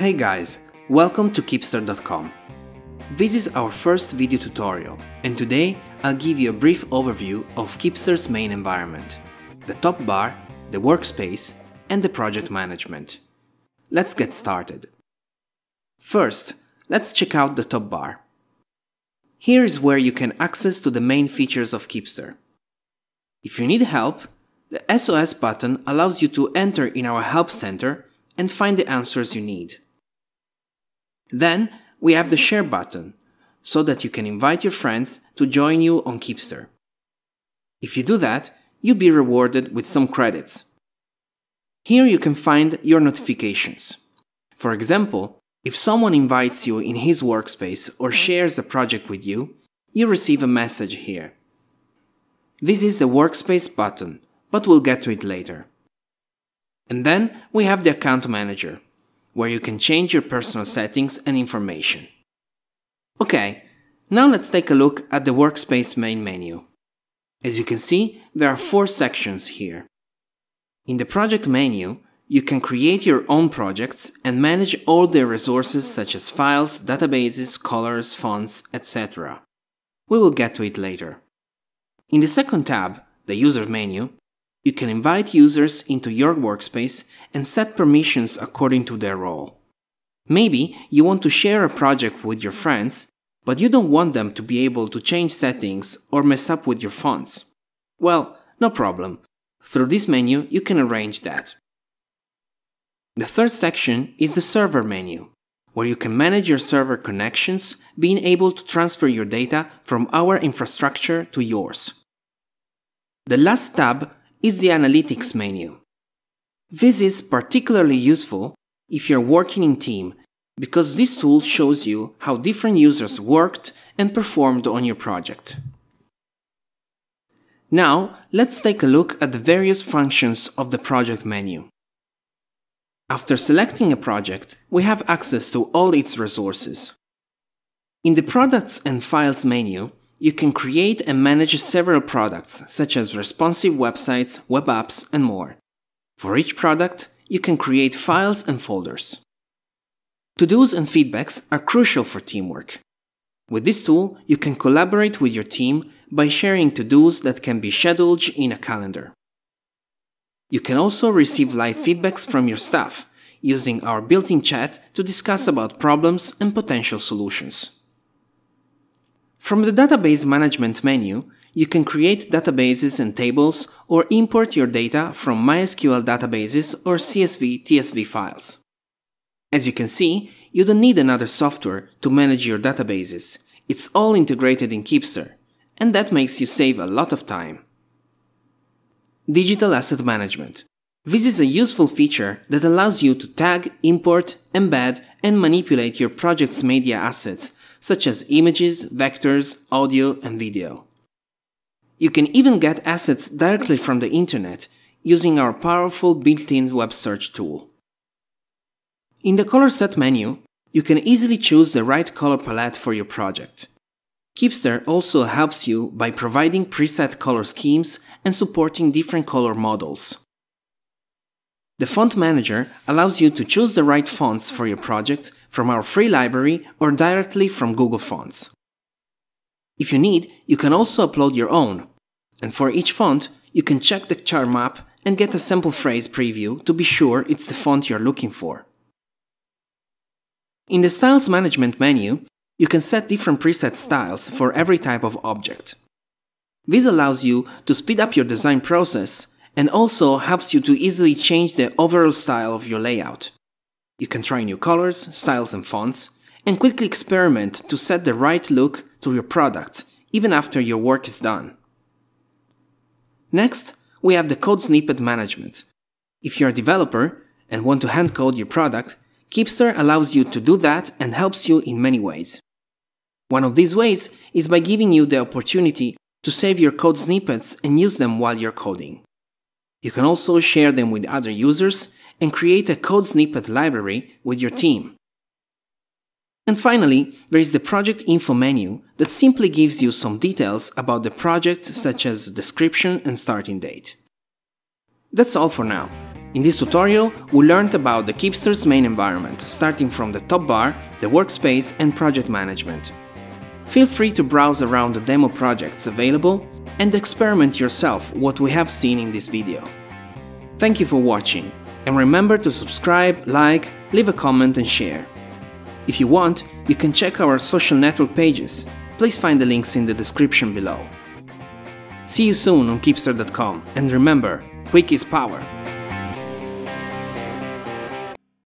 Hey guys, welcome to Qipster.com. This is our first video tutorial and today I'll give you a brief overview of Qipster's main environment, the top bar, the workspace and the project management. Let's get started. First, let's check out the top bar. Here is where you can access to the main features of Qipster. If you need help, the SOS button allows you to enter in our help center and find the answers you need. Then we have the share button, so that you can invite your friends to join you on Qipster. If you do that, you'll be rewarded with some credits. Here you can find your notifications. For example, if someone invites you in his workspace or shares a project with you, you receive a message here. This is the workspace button, but we'll get to it later. And then we have the account manager, where you can change your personal settings and information. Okay, now let's take a look at the workspace main menu. As you can see, there are four sections here. In the project menu, you can create your own projects and manage all their resources such as files, databases, colors, fonts, etc. We will get to it later. In the second tab, the user menu, you can invite users into your workspace and set permissions according to their role. Maybe you want to share a project with your friends, but you don't want them to be able to change settings or mess up with your fonts. Well, no problem. Through this menu, you can arrange that. The third section is the server menu, where you can manage your server connections, being able to transfer your data from our infrastructure to yours. The last tab is the Analytics menu. This is particularly useful if you're working in team because this tool shows you how different users worked and performed on your project. Now, let's take a look at the various functions of the project menu. After selecting a project, we have access to all its resources. In the Products and Files menu, you can create and manage several products, such as responsive websites, web apps, and more. For each product, you can create files and folders. To-dos and feedbacks are crucial for teamwork. With this tool, you can collaborate with your team by sharing to-dos that can be scheduled in a calendar. You can also receive live feedbacks from your staff, using our built-in chat to discuss about problems and potential solutions. From the Database Management menu, you can create databases and tables or import your data from MySQL databases or CSV TSV files. As you can see, you don't need another software to manage your databases. It's all integrated in Qipster, and that makes you save a lot of time. Digital Asset Management. This is a useful feature that allows you to tag, import, embed, and manipulate your project's media assets such as images, vectors, audio, and video. You can even get assets directly from the internet using our powerful built-in web search tool. In the color set menu, you can easily choose the right color palette for your project. Qipster also helps you by providing preset color schemes and supporting different color models. The Font Manager allows you to choose the right fonts for your project from our free library or directly from Google Fonts. If you need, you can also upload your own. And for each font, you can check the char map and get a sample phrase preview to be sure it's the font you're looking for. In the Styles Management menu, you can set different preset styles for every type of object. This allows you to speed up your design process and also helps you to easily change the overall style of your layout. You can try new colors, styles and fonts, and quickly experiment to set the right look to your product, even after your work is done. Next, we have the code snippet management. If you're a developer and want to hand code your product, Qipster allows you to do that and helps you in many ways. One of these ways is by giving you the opportunity to save your code snippets and use them while you're coding. You can also share them with other users and create a code snippet library with your team. And finally, there is the project info menu that simply gives you some details about the project such as description and starting date. That's all for now. In this tutorial, we learned about the Qipster's main environment, starting from the top bar, the workspace and project management. Feel free to browse around the demo projects available and experiment yourself what we have seen in this video. Thank you for watching, and remember to subscribe, like, leave a comment and share. If you want, you can check our social network pages. Please find the links in the description below. See you soon on Qipster.com and remember, quick is power.